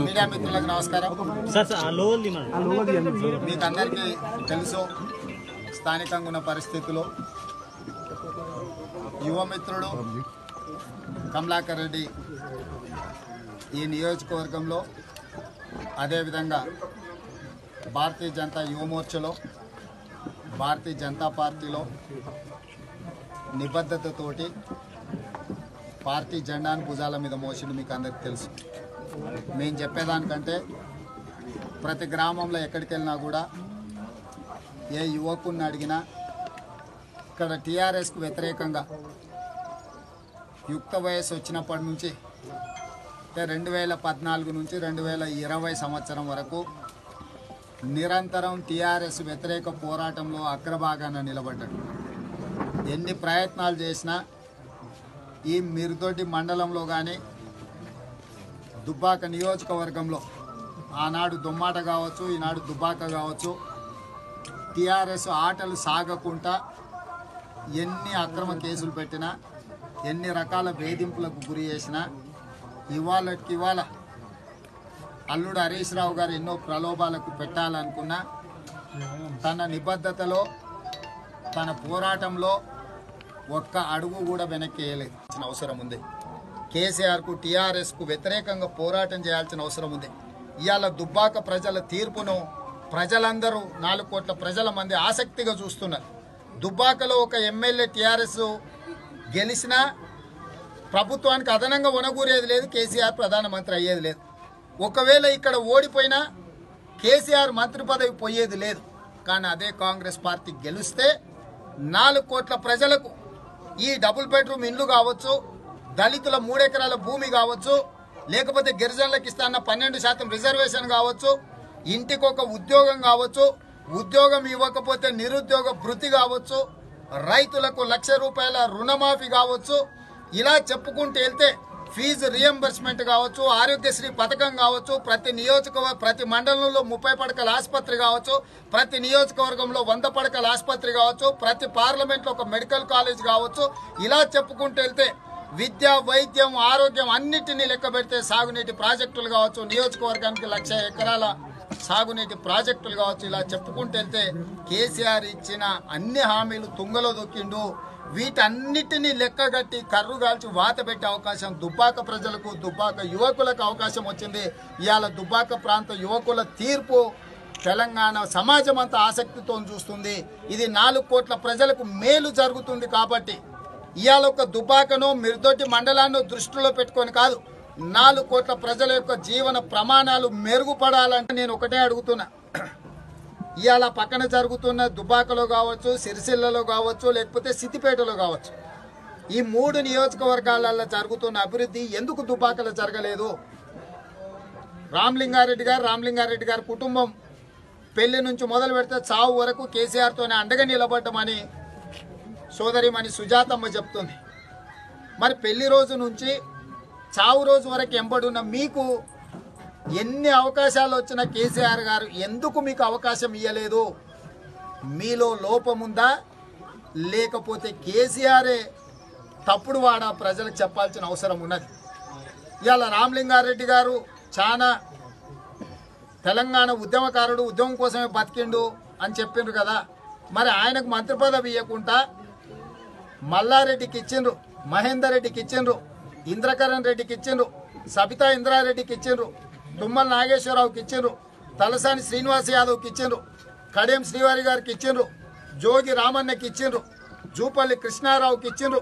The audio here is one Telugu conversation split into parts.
మీడియా మిత్రులకు నమస్కారం. మీకు అందరికీ తెలుసు స్థానికంగా ఉన్న పరిస్థితులు యువ మిత్రుడు కమలాకర్ రెడ్డి ఈ నియోజకవర్గంలో అదేవిధంగా భారతీయ జనతా యువ మోర్చాలో భారతీయ జనతా పార్టీలో నిబద్ధతతోటి పార్టీ జెండాను భుజాల మీద మోసిండు మీకు అందరికీ తెలుసు. మేము చెప్పేదానికంటే ప్రతి గ్రామంలో ఎక్కడికి వెళ్ళినా కూడా ఏ యువకుని అడిగినా ఇక్కడ టీఆర్ఎస్కు వ్యతిరేకంగా యుక్త వయసు వచ్చినప్పటి నుంచి అంటే రెండు వేల పద్నాలుగు నుంచి రెండు వేల ఇరవై సంవత్సరం వరకు నిరంతరం టీఆర్ఎస్ వ్యతిరేక పోరాటంలో అగ్రభాగాన నిలబడ్డాడు. ఎన్ని ప్రయత్నాలు చేసినా ఈ మిరుదొడ్డి మండలంలో కానీ దుబ్బాక నియోజకవర్గంలో ఆనాడు దుమ్మాట కావచ్చు ఈనాడు దుబ్బాక కావచ్చు టీఆర్ఎస్ ఆటలు సాగకుండా ఎన్ని అక్రమ కేసులు పెట్టినా ఎన్ని రకాల వేధింపులకు గురి చేసినా ఇవాళకి ఇవాళ అల్లుడు హరీష్ రావు గారు ఎన్నో ప్రలోభాలకు పెట్టాలనుకున్నా తన నిబద్ధతలో తన పోరాటంలో ఒక్క అడుగు కూడా వెనక్కి వేయలేదు అవసరం ఉంది. కేసీఆర్కు టీఆర్ఎస్కు వ్యతిరేకంగా పోరాటం చేయాల్సిన అవసరం ఉంది. ఇవాళ దుబ్బాక ప్రజల తీర్పును ప్రజలందరూ నాలుగు కోట్ల ప్రజల మంది ఆసక్తిగా చూస్తున్నారు. దుబ్బాకలో ఒక ఎమ్మెల్యే టీఆర్ఎస్ గెలిచినా ప్రభుత్వానికి అదనంగా వనగూరేది లేదు కేసీఆర్ ప్రధానమంత్రి అయ్యేది లేదు. ఒకవేళ ఇక్కడ ఓడిపోయినా కేసీఆర్ మంత్రి పదవి పోయేది లేదు. కానీ అదే కాంగ్రెస్ పార్టీ గెలిస్తే నాలుగు కోట్ల ప్రజలకు ఈ డబుల్ బెడ్రూమ్ ఇండ్లు కావచ్చు దళితుల మూడెకరాల భూమి కావచ్చు లేకపోతే గిరిజనులకు ఇస్తాన్న పన్నెండు శాతం రిజర్వేషన్ కావచ్చు ఇంటికి ఒక ఉద్యోగం కావచ్చు ఉద్యోగం ఇవ్వకపోతే నిరుద్యోగ భృతి కావచ్చు రైతులకు లక్ష రూపాయల రుణమాఫీ కావచ్చు ఇలా చెప్పుకుంటూ వెళ్తే ఫీజు రియంబర్స్మెంట్ కావచ్చు ఆరోగ్యశ్రీ పథకం కావచ్చు ప్రతి నియోజకవర్గ ప్రతి మండలంలో ముప్పై పడకల ఆసుపత్రి కావచ్చు ప్రతి నియోజకవర్గంలో వంద పడకల ఆసుపత్రి కావచ్చు ప్రతి పార్లమెంట్లో ఒక మెడికల్ కాలేజ్ కావచ్చు ఇలా చెప్పుకుంటూ వెళ్తే విద్య వైద్యం ఆరోగ్యం అన్నిటినీ లెక్క పెడితే సాగునీటి ప్రాజెక్టులు కావచ్చు నియోజకవర్గానికి లక్ష ఎకరాల సాగునీటి ప్రాజెక్టులు కావచ్చు ఇలా చెప్పుకుంటూ వెళ్తే కేసీఆర్ ఇచ్చిన అన్ని హామీలు తుంగలో దొక్కిండు. వీటన్నిటినీ లెక్కగట్టి కర్రు కాల్చి వాత పెట్టే అవకాశం దుబ్బాక ప్రజలకు దుబ్బాక యువకులకు అవకాశం వచ్చింది. ఇవాళ దుబ్బాక ప్రాంత యువకుల తీర్పు తెలంగాణ సమాజం అంతా ఆసక్తితో చూస్తుంది. ఇది నాలుగు కోట్ల ప్రజలకు మేలు జరుగుతుంది కాబట్టి ఇవాళ ఒక దుబ్బాకను మిర్దొడ్డి మండలాన్ని దృష్టిలో పెట్టుకొని కాదు నాలుగు కోట్ల ప్రజల యొక్క జీవన ప్రమాణాలు మెరుగుపడాలంటే నేను ఒకటే అడుగుతున్నా. ఇవాళ పక్కన జరుగుతున్న దుబాకలో కావచ్చు సిరిసిల్లలో కావచ్చు లేకపోతే సిద్దిపేటలో కావచ్చు. ఈ మూడు నియోజకవర్గాలలో జరుగుతున్న అభివృద్ధి ఎందుకు దుబాకలో జరగలేదు? రామలింగారెడ్డి గారు రామలింగారెడ్డి గారి కుటుంబం పెళ్ళి నుంచి మొదలు పెడితే చావు వరకు కేసీఆర్తోనే అండగా నిలబడ్డమని సోదరిమణి సుజాతమ్మ చెప్తుంది. మరి పెళ్ళి రోజు నుంచి చావు రోజు వరకు ఎంబడున్న మీకు ఎన్ని అవకాశాలు వచ్చినా కేసీఆర్ గారు ఎందుకు మీకు అవకాశం ఇవ్వలేదు మీలో లోపముందా లేకపోతే కేసీఆరే తప్పుడు వాడా ప్రజలకు చెప్పాల్సిన అవసరం ఉన్నది? ఇవాళ రామలింగారెడ్డి గారు చాలా తెలంగాణ ఉద్యమకారుడు ఉద్యమం కోసమే బతికిండు అని చెప్పిండ్రు కదా. మరి ఆయనకు మంత్రి పదవి ఇవ్వకుండా మల్లారెడ్డికి ఇచ్చిండ్రు మహేందర్ రెడ్డికి ఇచ్చిండ్రు. ఇంద్రకరణ్ రెడ్డికి ఇచ్చిండ్రు. సబితా ఇంద్రారెడ్డికి ఇచ్చిండ్రు. తుమ్మల నాగేశ్వరరావుకి ఇచ్చిండ్రు. తలసాని శ్రీనివాస్ యాదవ్కి ఇచ్చిండ్రు. కడియం శ్రీవారి గారికి ఇచ్చిండ్రు. జోగి రామన్నకి ఇచ్చిండ్రు. జూపల్లి కృష్ణారావుకి ఇచ్చిండ్రు.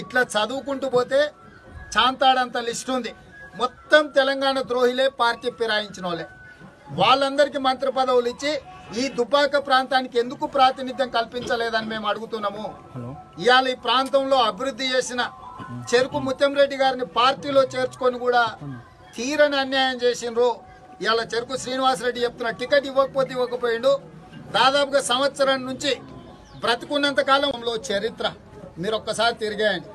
ఇట్లా చదువుకుంటూ పోతే చాంతాడంత లిస్ట్ ఉంది. మొత్తం తెలంగాణ ద్రోహిలే పార్టీ ఫిరాయించిన వాళ్ళే. వాళ్ళందరికీ మంత్రి పదవులు ఇచ్చి ఈ దుబ్బాక ప్రాంతానికి ఎందుకు ప్రాతినిధ్యం కల్పించలేదని మేము అడుగుతున్నాము. ఇవాళ ఈ ప్రాంతంలో అభివృద్ధి చేసిన చెరుకు ముత్యంరెడ్డి గారిని పార్టీలో చేర్చుకొని కూడా తీరని అన్యాయం చేసిండ్రు. ఇవాళ చెరుకు శ్రీనివాసరెడ్డి చెప్తున్న టికెట్ ఇవ్వకపోతే ఇవ్వకపోయిండు. దాదాపుగా సంవత్సరం నుంచి బ్రతికున్నంత కాలంలో చరిత్ర. మీరు ఒక్కసారి తిరిగాయండి.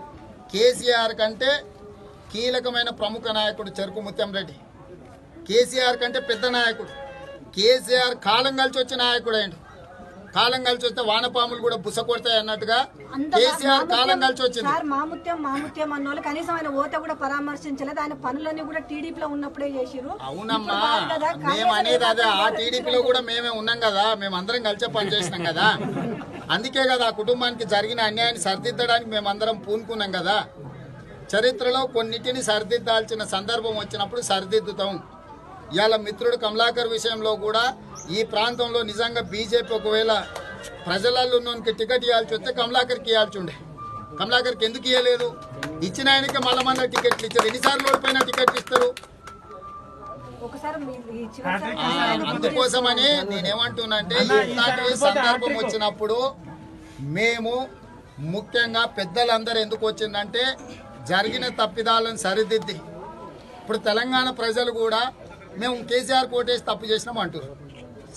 కేసీఆర్ కంటే కీలకమైన ప్రముఖ నాయకుడు చెరుకు ముత్యంరెడ్డి. కేసీఆర్ కంటే పెద్ద నాయకుడు. కేసీఆర్ కాలం కలిసి వచ్చిన నాయకుడు అయిండు కాలం కలిసి వస్తే వానపాములు కూడా బుస కొడతాయి అన్నట్టుగా కేసీఆర్ కాలం కలిసి వచ్చింది. సార్ మా ముత్యం మా ముత్యం అన్నోళ్ళు కనీసం ఆయన ఓత కూడా పరామర్శించలేదు. ఆయన పనులన్నీ కూడా టీడీపీలో ఉన్నప్పుడే చేసిరు అవునమ్మా మేము అనేది అదే ఆ టీడీపీలో కూడా మేమే ఉన్నాం కదా మేము అందరం కలిసే పని చేసినాం కదా. అందుకే కదా ఆ కుటుంబానికి జరిగిన అన్యాయాన్ని సరిదిద్దడానికి మేమందరం పూనుకున్నాం కదా. చరిత్రలో కొన్నిటిని సరిదిద్దాల్సిన సందర్భం వచ్చినప్పుడు సరిదిద్దుతాం. ఇవాళ మిత్రుడు కమలాకర్ విషయంలో కూడా ఈ ప్రాంతంలో నిజంగా బీజేపీ ఒకవేళ ప్రజలలో ఉన్నోనికి టికెట్ ఇవ్వాల్సి వస్తే కమలాకర్కి ఇవ్వాల్సి ఉండే. కమలాకర్కి ఎందుకు ఇవ్వలేదు ఇచ్చిన ఆయనకే మళ్ళా మళ్ళీ టికెట్లు ఇచ్చారు. ఎన్నిసార్లు ఓడిపోయినా టికెట్లు ఇస్తారు? ఒకసారి మీ- ఈ చివరిసారి ఆ, అందుకోసమని నేనేమంటున్నా అంటే ఇట్లాంటి సందర్భం వచ్చినప్పుడు మేము ముఖ్యంగా పెద్దలందరూ ఎందుకు వచ్చిందంటే జరిగిన తప్పిదాలను సరిదిద్ది. ఇప్పుడు తెలంగాణ ప్రజలు కూడా మేము కేసీఆర్ కోటేసి తప్పు చేసినాం అంటారు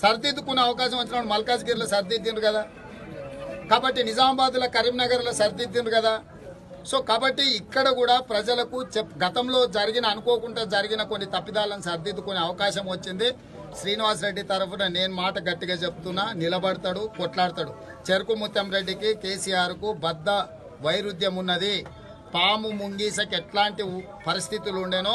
సరిదిద్దుకునే అవకాశం వచ్చినప్పుడు మల్కాజ్గిరిలో సరిదిద్దిండ్రు కదా. కాబట్టి నిజామాబాద్లో కరీంనగర్లో సరిదిద్దిండ్రు కదా. సో కాబట్టి ఇక్కడ కూడా ప్రజలకు చెప్ గతంలో జరిగిన అనుకోకుండా జరిగిన కొన్ని తప్పిదాలను సరిదిద్దుకునే అవకాశం వచ్చింది. శ్రీనివాస్ రెడ్డి తరఫున నేను మాట గట్టిగా చెప్తున్నా నిలబడతాడు కొట్లాడతాడు. చెరుకు ముత్యం రెడ్డికి కేసీఆర్కు బద్ద వైరుధ్యం ఉన్నది. పాము ముంగీసకి ఎట్లాంటి పరిస్థితులు ఉండేనో